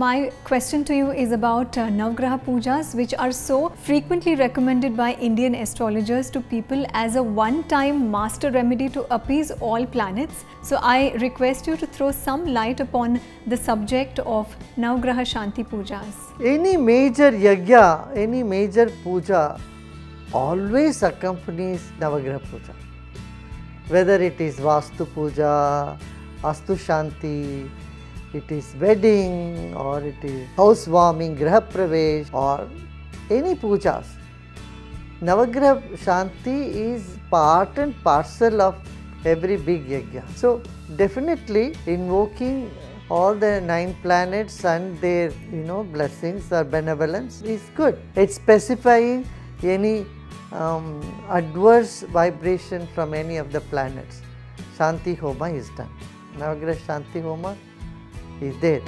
My question to you is about uh, Navgraha Pujas, which are so frequently recommended by Indian astrologers to people as a one time master remedy to appease all planets. So, I request you to throw some light upon the subject of Navgraha Shanti Pujas. Any major yajna, any major puja always accompanies Navagraha Puja. Whether it is Vastu Puja, Vastu Shanti, it is wedding or it is housewarming, Griha Pravesh or any pujas. Navagraha Shanti is part and parcel of every big yajna. So definitely invoking all the nine planets and their you know blessings or benevolence is good. It's specifying any um, adverse vibration from any of the planets. Shanti Homa is done. Navagraha Shanti Homa is there.